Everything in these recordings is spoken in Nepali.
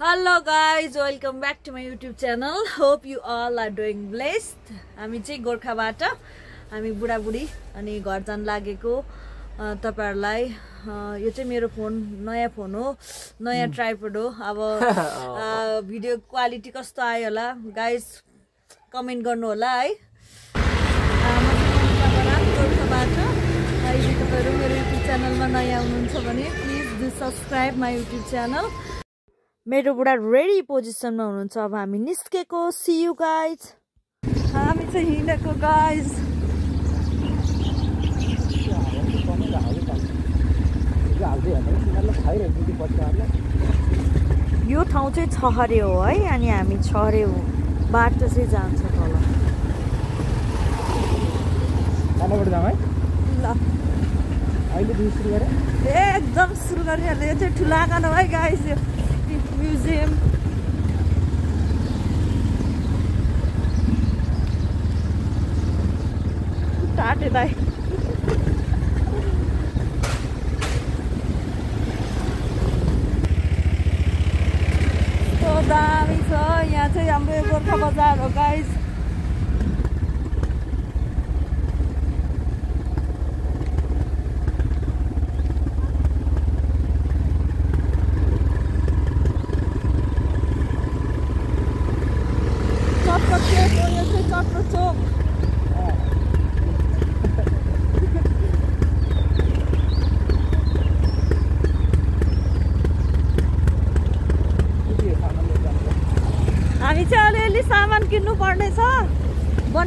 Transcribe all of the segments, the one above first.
Hello guys welcome back to my YouTube channel hope you all are doing blessed हामी चाहिँ गोर्खाबाट हामी बुढाबुढी अनि घर जान लागेको तपाईँहरूलाई यो चाहिँ मेरो फोन नयाँ फोन हो नयाँ ट्राइपोड हो। अब भिडियो क्वालिटी कस्तो आयो होला गाइज कमेन्ट गर्नु होला है गोर्खाबाट। यदि तपाईँहरू मेरो युट्युब च्यानलमा नयाँ हुनुहुन्छ भने please do subscribe my YouTube channel मेरो बुढा रेडी पोजिसनमा हुनुहुन्छ। अब हामी निस्केको। सियु गाइज हामी चाहिँ हिँडेको गाइज यो ठाउँ चाहिँ छहरे हो है अनि हामी छहरे हो। बाटो चाहिँ जान्छ तल। एकदम सुरु गरिहाल्यो। यो चाहिँ ठुला गाना है गाइस यो museum. Started I. so damn, so yeah, today I'm going to go to bazaar, guys.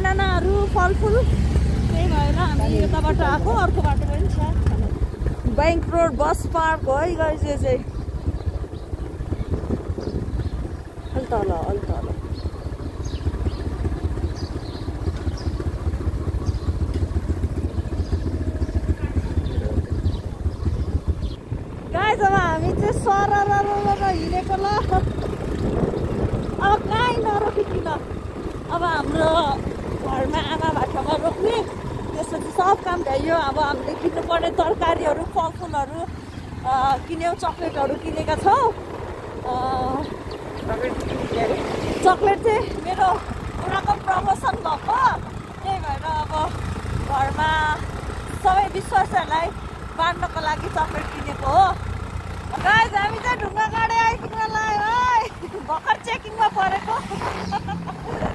बनानाहरू फलफुल। त्यही भएर हामी यताबाट आएको अर्को बाटो पनि छ। ब्याङ्क रोड बस पार्क हो है यो चाहिँ। अलि तल अलि तल अब हामी चाहिँ सर हिँडेको ल। अब कहीँ नरोकिकन। अब हाम्रो घरमा आमा भाटामा रोक्ने। त्यसपछि सब काम भ्याइयो अब हामीले किन्नुपर्ने तरकारीहरू फलफुलहरू किन्यौँ चक्लेटहरू किनेका छौँ। चक्लेट चाहिँ मेरो बुढाको प्रमोसन भएको। त्यही भएर अब घरमा सबै विश्वासहरूलाई बाँड्नको लागि चक्लेट किनेको हो। गाइज हामी चाहिँ ढुङ्गा गाडी आइपुग्न लाग्यो है। भर्खर चेकिङमा परेको।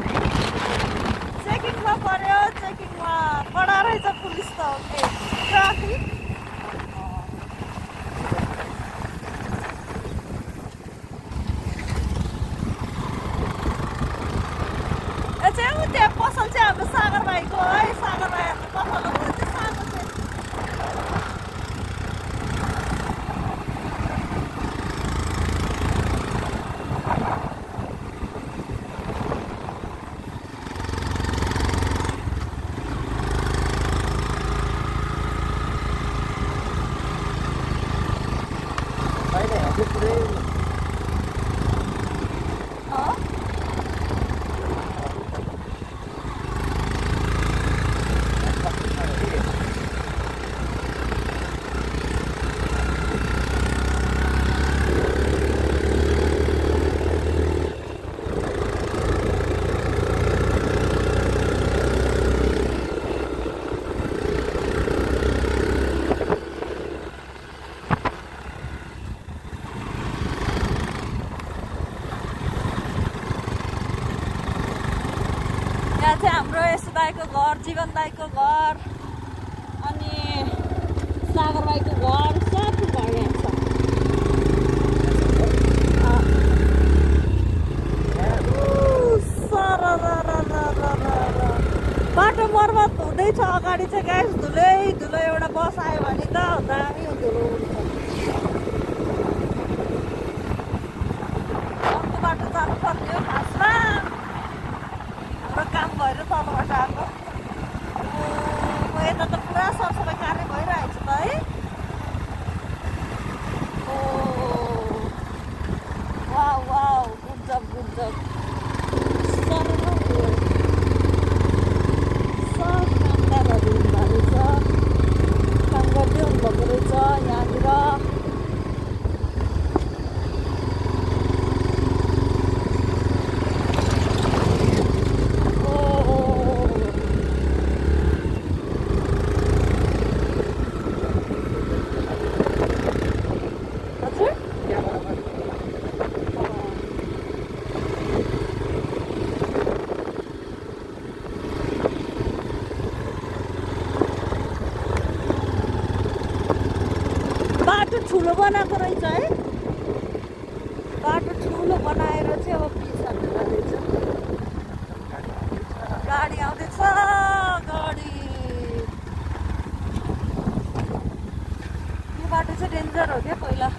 कसं डेंजर होते पहिलं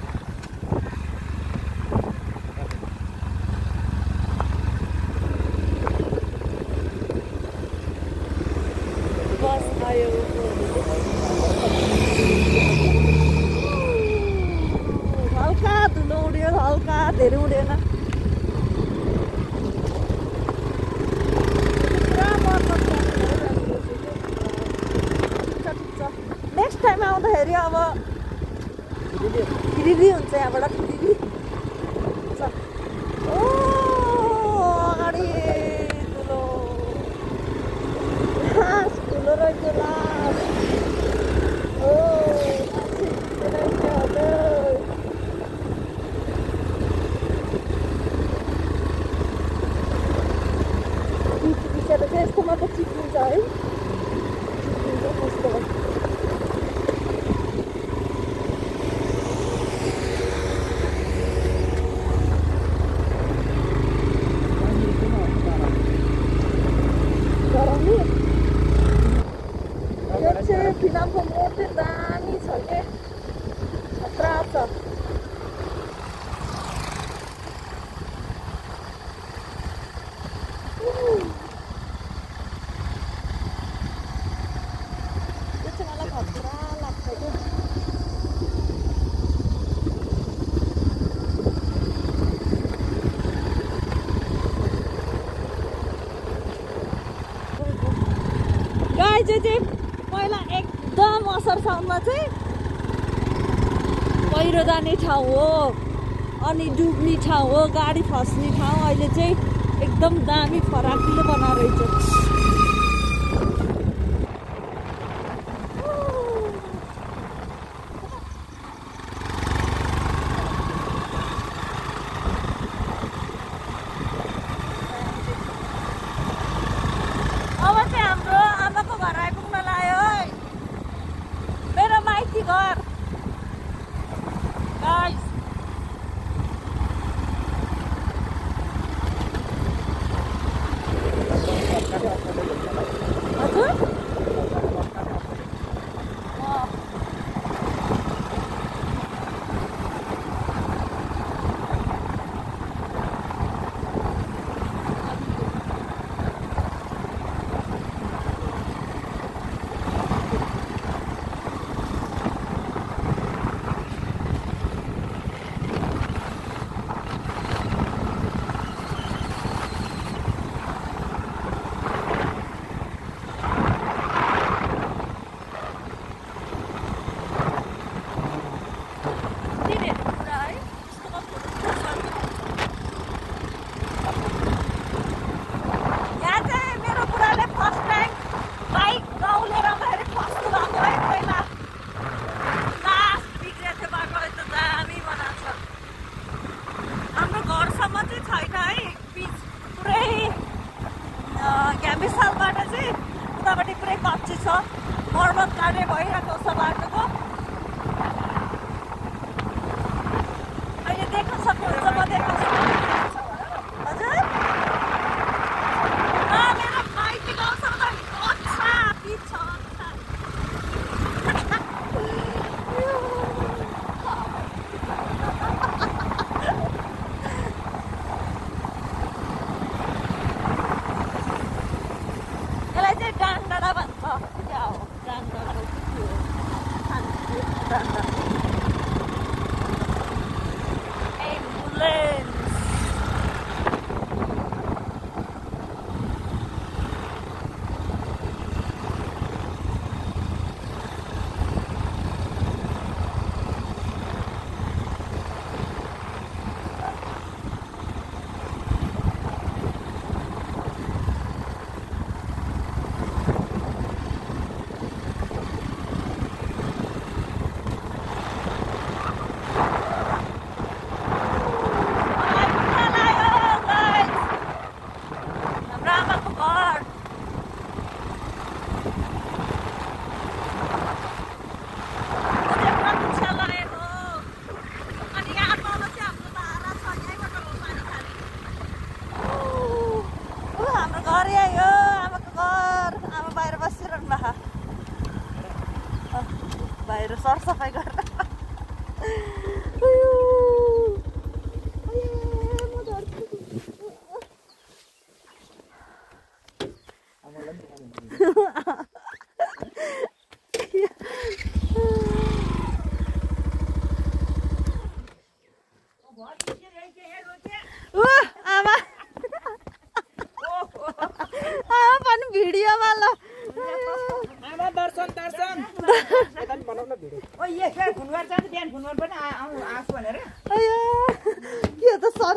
1,5 km sein. Ich bin so frustriert. ठाउँमा चाहिँ पहिरो जाने ठाउँ हो अनि डुब्ने ठाउँ हो गाडी फस्ने ठाउँ अहिले चाहिँ एकदम दामी फराकिलो बनाएर रहेछ।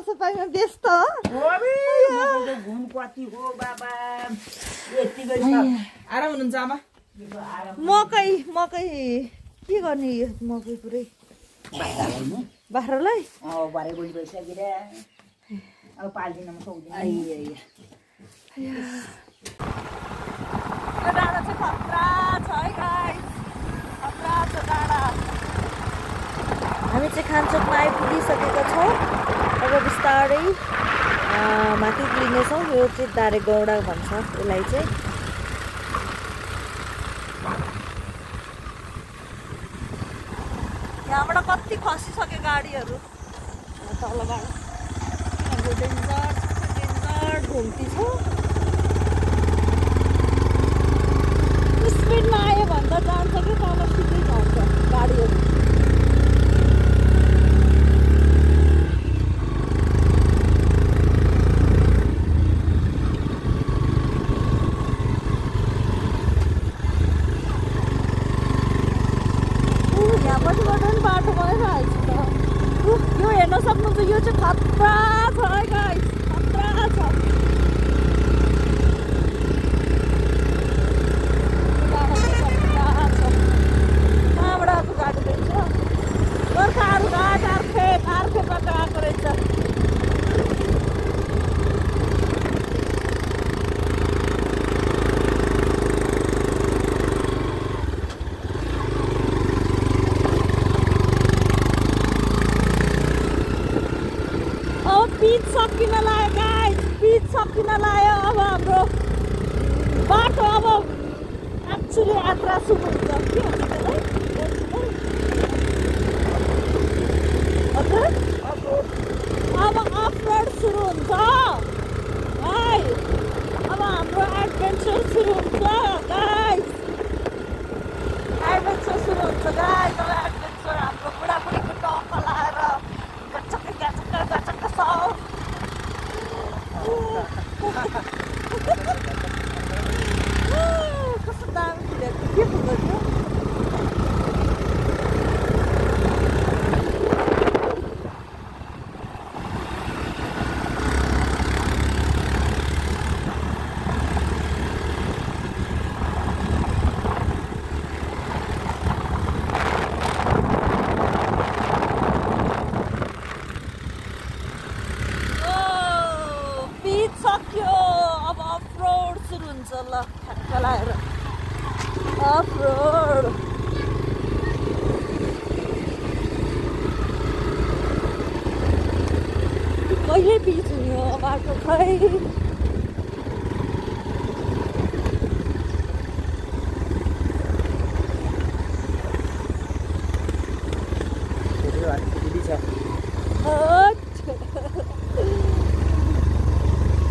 सरसफाइमा व्यस्त घुम कति हो बाबा आराम हुनुहुन्छ आमा मकै मकै के गर्ने यो मकै पुरै। बाख्रालाई अँ, भरे बुढी भइसकेर अब पाल्दिनँ म सक्दिनँ यो डाँडा चाहिँ खतरा छ है गाइस खतरा छ डाँडा हामी चाहिँ खानचोकमा आइपुगिसकेका छौँ अब बिस्तारै माथि लिनेछौँ यो चाहिँ दारे गौडा भन्छ यसलाई चाहिँ यहाँबाट कति खसिसक्यो गाडीहरू तलबाट डेन्जर डेन्जर घुम्ती छ स्पिडमा आयो भने त जान्छ कि तल सिधै झर्छ गाडीहरू ऊ, यहाँपट्टिबाट पनि बाटो बनाइरहेको छ त ऊ, यो हेर्न सक्नुहुन्छ यो चाहिँ खतरा छ है गाइस खतरा छ यो डाँडा चाहिँ खतरा छ। कहाँबाट आएको गाडी रहेछ गोर्खाहरू घाट आर्खे आर्खेबाट आएको रहेछ अब पिच सकिन लाग्यो गाइस पिच सकिन लाग्यो अब हाम्रो बाटो अब एक्चुली यात्रा सुरु हुन्छ के भन्छ त्यसलाई हजुर? अब अफ रोड सुरु हुन्छ है अब हाम्रो एडभेन्चर सुरु हुन्छ गाइस एडभेन्चर सुरु हुन्छ गाइस अब एडभेन्चर हाम्रो बुढाबुढीको टक्क लाएर गचक्क गचक्क गचक्क सब कस्तो दामी फुलेको के फुल हो त्यो ओ, पिच सक्यो अब अफ हुन्छ ल ठ्याक्क लगाएर अफ रोड कहिले खै भिडियो हाल्नु छ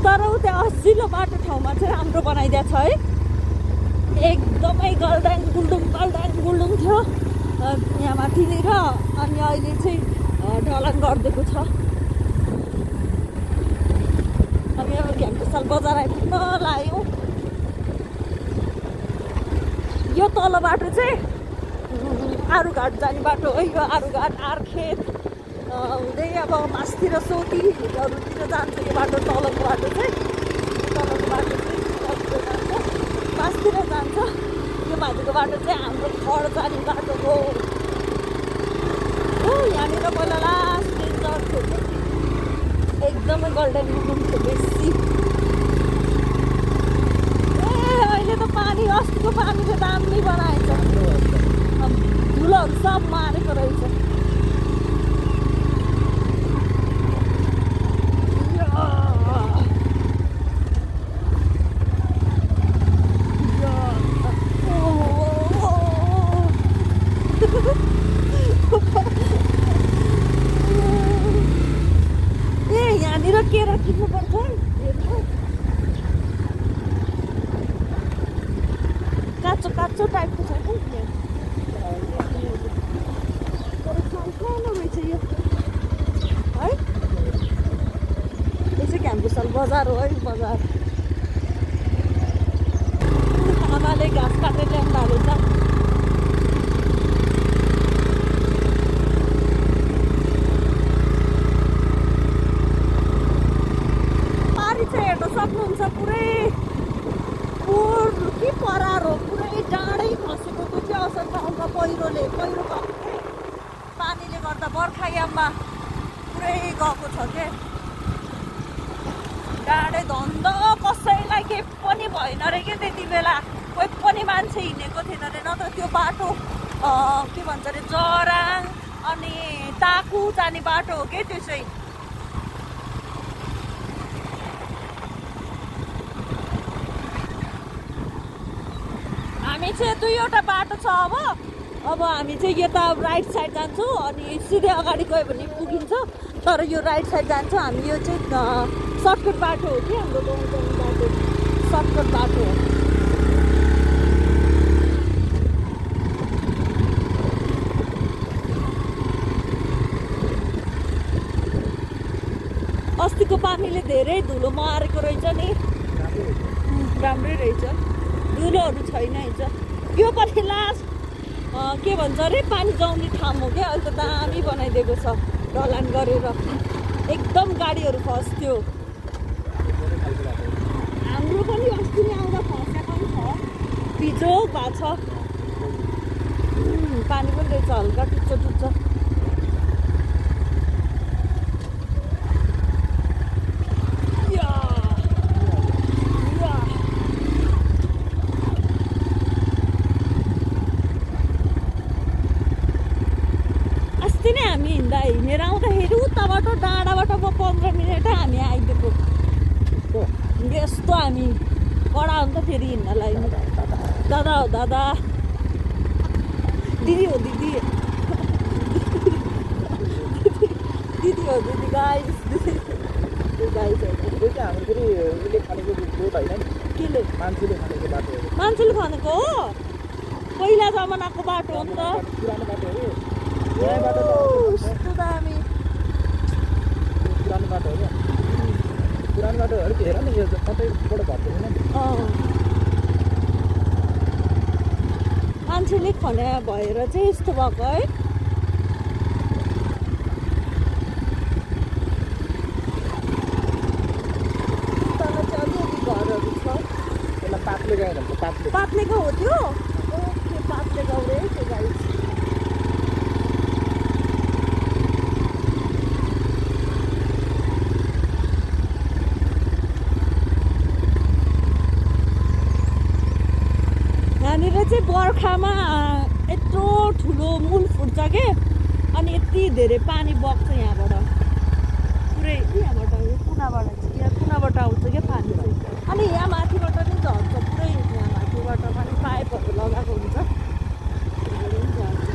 तर उ त्यहाँ असिलो बाटो ठाउँमा चाहिँ राम्रो बनाइदिएको छ है एकदमै गल्डाङ गुल्डुङ गल्डाङ गुल्डुङ थियो अ, यहाँ माथिनिर अनि अहिले चाहिँ अ, ढलान गरिदिएको छ हामी अब घ्याम्टोसाल बजार आइपुग्न लाग्यौँ बाटो चाहिँ आरुघाट जाने बाटो हो यो आरुघाट आर्खेत हुँदै अब मासतिर सोतीहरूतिर जान्छ यो बाटो तलको बाटो चाहिँ। तलको बाटो चाहिँ मासतिर जान्छ। यो माथिको बाटो चाहिँ हाम्रो घर जाने बाटो हो। यहाँनिर पहिला लास्ट एकदमै गोल्डन थियो बेसी ए अहिले त पानी अस्तिको पानीले दामी बनाएछ धुलोहरू सब मारेको रहेछ यहाँनिर केरा किन्नुपर्छ हेर्नु काँचो काँचो टाइपको छ कि तर सानो रहेछ यो है यो चाहिँ घ्याम्बुसल बजार हो है बजार आमाले घाँस काटेर ल्याउनु भएको पारी चाहिँ हेर्न सक्नुहुन्छ पुरै पुर कि परार हो पुरै डाँडै खसेको त्यो चाहिँ असर ठाउँमा पहिरोले पहिरो गएको के पानीले गर्दा बर्खायाममा पुरै गएको छ के डाँडै धन्द कसैलाई केही पनि भएन अरे के त्यति बेला कोही पनि मान्छे हिँडेको थिएन अरे न त त्यो बाटो अँ, के भन्छ अरे जराङ अनि ताकु जाने बाटो हो कि त्यो चाहिँ हामी चाहिँ दुईवटा बाटो छ अब। अब हामी चाहिँ यता राइट साइड जान्छौँ अनि सिधै अगाडि गयो भने पुगिन्छ। तर यो राइट साइड जान्छौँ। हामी यो चाहिँ सर्टकट बाटो हो कि हाम्रो गाउँ बाटो? सर्टकट बाटो हो। अस्तिको पानीले धेरै धुलो मारेको रहेछ नि। राम्रै रहेछ। धुलोहरू छैन रहेछ यो पनि लास्ट के भन्छ अरे पानी जाउने ठाउँ हो क्या। अहिले त दामी बनाइदिएको छ ढलान गरेर। एकदम गाडीहरू फस्थ्यो। हाम्रो पनि अस्ति नै आउँदा फसेको पनि छ। पिजो भएको छ। पानी पनि रहेछ हल्का टुच्चो टुच्चो या या अस्ति नै हामी हिँड्दा हिँडेर आउँदाखेरि उताबाट म पन्ध्र मिनट हामी आइदिएको यस्तो हामी कडा हो नि त फेरि हिँड्नलाई। दादा हो दादा दिदी हो दिदी दिदी हो दिदी खानेको केले मान्छेले खानेको बाटो हो मान्छेले भनेको हो पहिला जमानाको बाटो हो नि त पुरानो बाटो हो त क्या पुरानो बाटो अलिक हेर न यो कतैबाट भत्किँदैन नि अँ। मान्छेले खने भएर चाहिँ यस्तो भएको है। तल चाहिँ अलिअलि घरहरू छ। त्यसलाई पातले गएर भन्छ पातले। पातले गाउँ हो त्यो? ओके पातले गाउँ रे त्यो गाई यहाँनिर चाहिँ बर्खामा यत्रो ठुलो मूल फुट्छ के अनि यति धेरै पानी बग्छ यहाँबाट पुरै यहाँबाट यो कुनाबाट चाहिँ यहाँ कुनाबाट आउँछ क्या पानी चाहिँ अनि यहाँ माथिबाट नि झर्छ पुरै यहाँ माथिबाट पनि पाइपहरू लगाएको हुन्छ त्यहाँबाट पनि झर्छ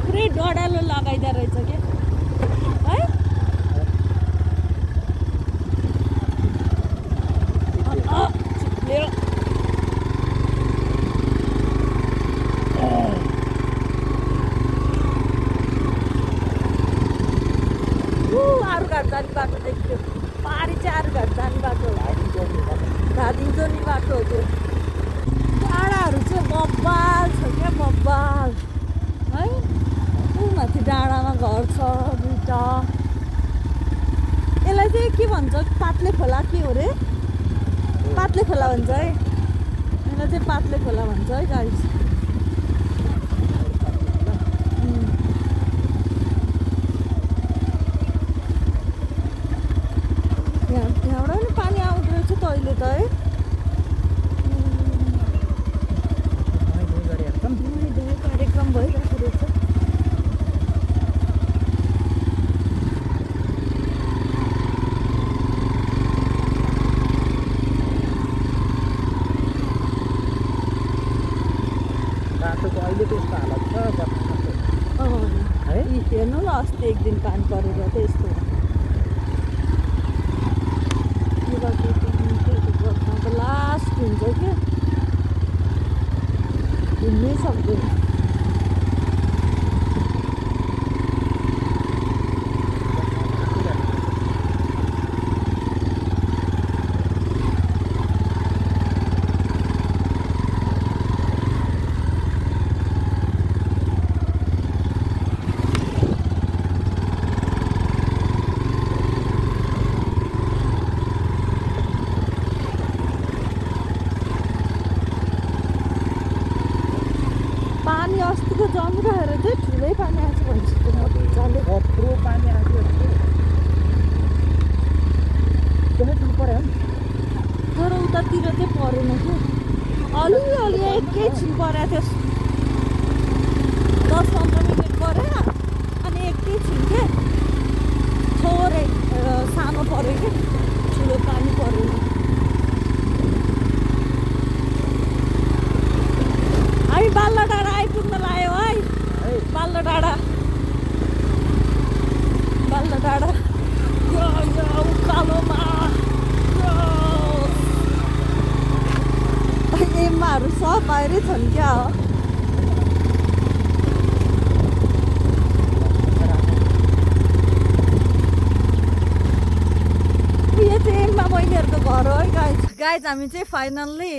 पुरै डडालो लगाइदिएको रहेछ क्या कुराहरू चाहिँ ठुलै पानी आएछ भनेपछि मजाले भत्रो पानी आएको धेरै ठुलो पऱ्यो तर उतातिर चाहिँ परेन कि अलिअलि एकैछिन परेको थियो दस पन्ध्र मिनट परेन अनि एकैछिन के थोरै सानो पऱ्यो कि ठुलो पानी परेन बाल्ला डाँडा उकालोमा। एम्माहरू सब बाहिरै छन् क्या हो यो चाहिँ घर हो गाइज गाइज हामी चाहिँ फाइनल्ली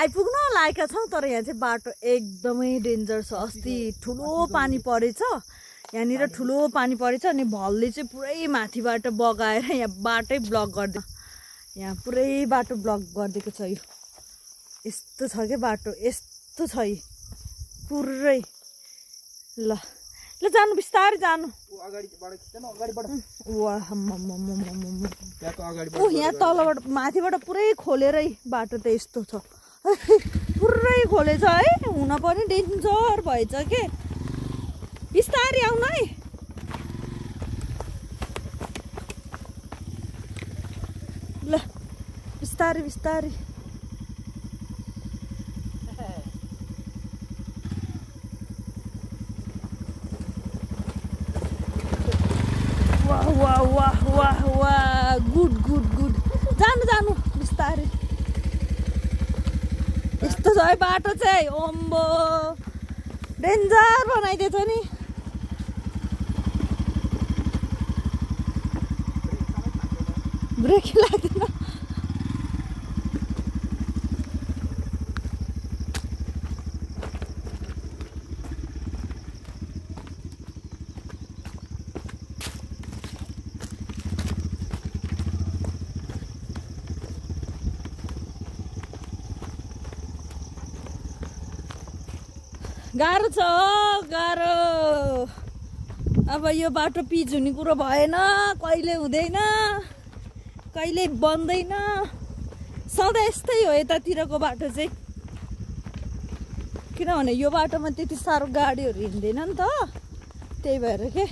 आइपुग्न लागेका छौँ तर यहाँ चाहिँ बाटो एकदमै डेन्जर छ अस्ति ठुलो पानी परेछ यहाँनिर ठुलो पानी परेछ अनि भलले चाहिँ पुरै माथिबाट बगाएर यहाँ बाटै ब्लक गरिदियो। यहाँ पुरै बाटो ब्लक गरिदिएको छ यो। यस्तो छ क्या बाटो? यस्तो छ यो। पुरै। ल। ल जानु बिस्तारै जानु। ऊ यहाँ तलबाट माथिबाट पुरै खोलेरै बाटो त यस्तो छ। पुरै खोलेछ है। हुन पनि डेन्जर भएछ के? बिस्तारै आउनु है ल बिस्तारै बिस्तारै वाह वाह वाह वाह वाह गुड गुड गुड जानु जानु बिस्तारै यस्तो छ है बाटो चाहिँ ओम्बो डेन्जर बनाइदिएछ नि ब्रेक लाग्दैन गाह्रो छ गाह्रो। अब यो बाटो पिच हुने कुरो भएन कहिले हुँदैन। कहिले बन्दैन। सधैँ यस्तै हो यतातिरको बाटो चाहिँ। किनभने यो बाटोमा त्यति साह्रो गाडीहरू हिँड्दैन नि त। त्यही भएर के?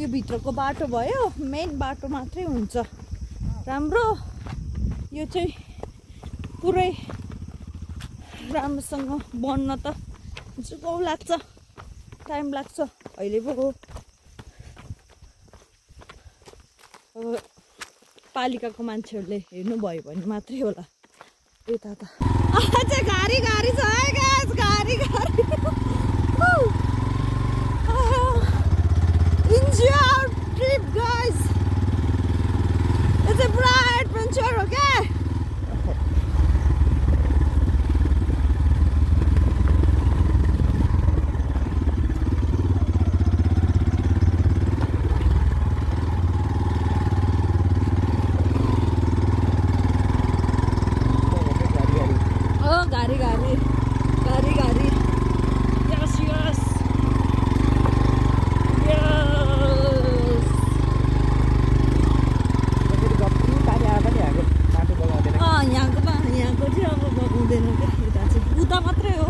यो भित्रको बाटो भयो मेन बाटो मात्रै हुन्छ। राम्रो। यो चाहिँ पुरै राम्रोसँग बन्न त जुगाउ लाग्छ टाइम लाग्छ। अहिले पो हो अब पालिकाको मान्छेहरूले हेर्नुभयो भने मात्रै होला। यता त गाडी गाडी छ गाडी गाडी इन्जोय ट्रिप गाइस यो चाहिँ पुरा एडभेन्चर हो क्या आए पनि हाल्यो माटो बगाउँदैन अँ यहाँको पा यहाँको चाहिँ अब बगाउँदैन क्या यता चाहिँ। उता मात्रै हो।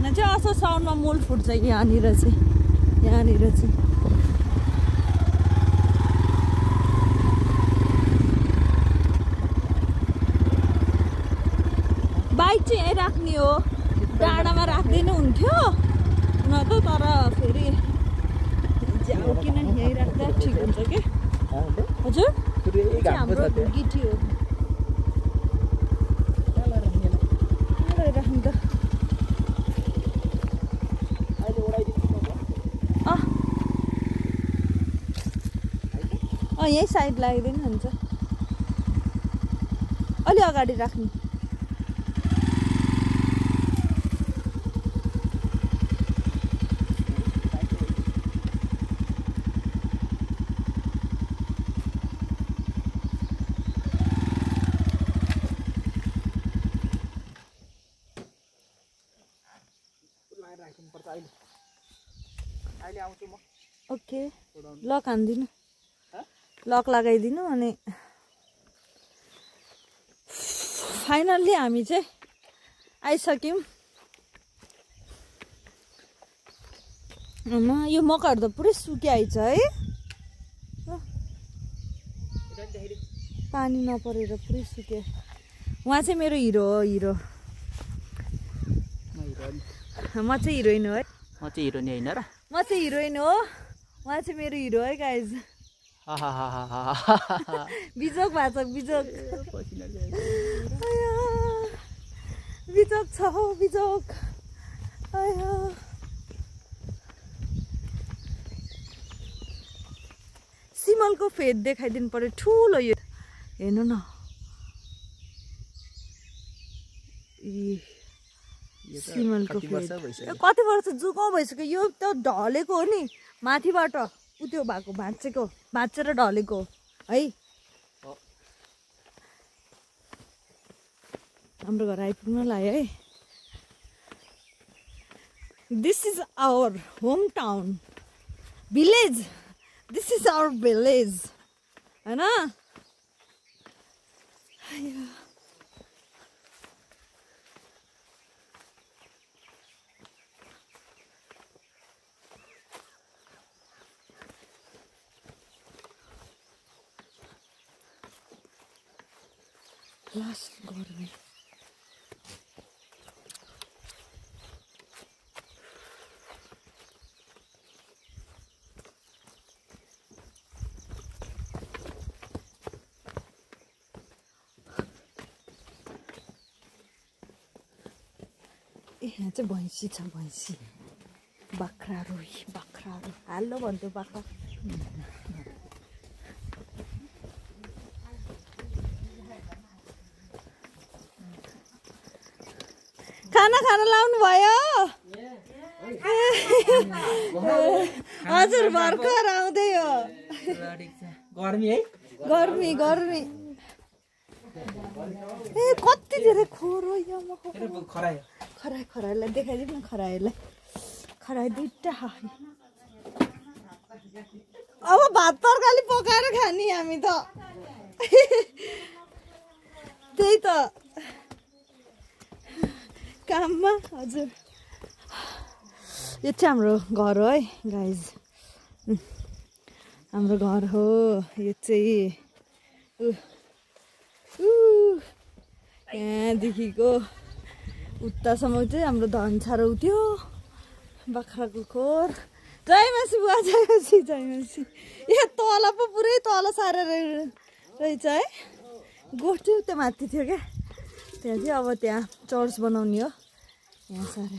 यहाँ चाहिँ असो साउन्डमा मूल फुट्छ यहाँनिर चाहिँ। यहाँनिर चाहिँ बाइक चाहिँ यहीँ राख्ने हो डाँडामा राख्दिनु हुन्थ्यो न त तर फेरि झ्याउ किन यहीँ राख्दा ठिक हुन्छ कि हजुर हाम्रो गिटी हो राख्नु त अँ यहीँ साइड लगाइदिनु हुन्छ अलि अगाडि राख्नु लगाएर राख्नुपर्छ अहिले अहिले आउँछु म ओके उडाउनु लक हानिदिनु? लक लगाइदिनु अनि फाइनल्ली हामी चाहिँ आइसक्यौँ। आमा, यो मकैहरू त पुरै सुकिआइछ है। पानी नपरेर पुरै सुक्यो। उहाँ चाहिँ मेरो हिरो हो हिरो। म चाहिँ हिरोइन हो है। म चाहिँ हिरोनी होइन र। म चाहिँ हिरोइन हो। उहाँ चाहिँ मेरो हिरो है गाइज बिजोक भएको छ बिजोक बिजोक छ हौ बिजोक आया। सिमलको फेद देखाइदिनु पर्यो ठुलो यो। हेर्नु न। सिमलको फेद। कति वर्ष? जुगाउ भइसक्यो। यो त ढलेको हो नि। माथिबाट उ त्यो भएको भाँचेको भाँचेर ढलेको हो, है? हाम्रो घर आइपुग्न लाग्यो है? This is our home town village this is our village होइन आया। लास्ट गर्मी ए यहाँ चाहिँ भैँसी छ भैँसी बाख्राहरू इ, बाख्राहरू हाल्लो भन्थ्यो बाख्रा खाना खाना लाउनु भयो हजुर भर्खर आउँदै हो। गर्मी है? गर्मी गर्मी। ए कति धेरै खोरो खरायो। खरायो खरायोलाई देखाइदिउँ न खरायोलाई। खरायो दुइटा अब भात तरकारी पकाएर खाने हामी त। त्यही त। काममा? हजुर। यो चाहिँ हाम्रो घर हो है गाइज हाम्रो घर हो। यो चाहिँ त्यहाँदेखिको उतासम्म चाहिँ हाम्रो धनछारो थियो बाख्राको खोर। जय मासी बुवा जय मासी जय मासी। यहाँ तल पो पुरै तल सारेर रहेछ है। गोठ त्यो माथि थियो क्या। त्यहाँ चाहिँ अब त्यहाँ चर्च बनाउने हो। यहाँ सारे